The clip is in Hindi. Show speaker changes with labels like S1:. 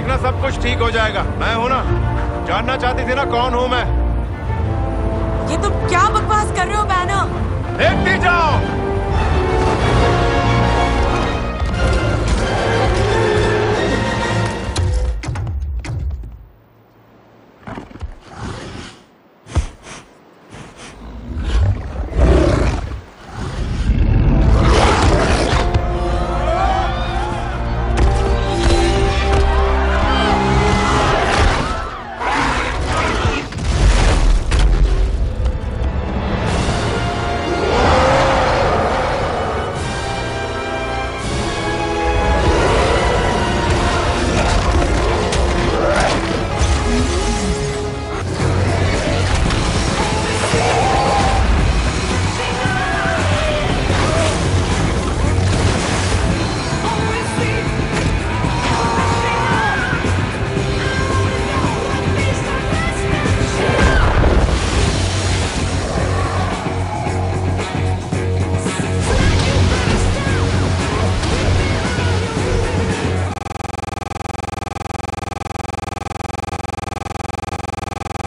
S1: सब कुछ ठीक हो जाएगा। मैं हूँ ना। जानना चाहती थी ना कौन हूँ मैं।
S2: ये तुम क्या बकवास कर रहे हो
S1: बैना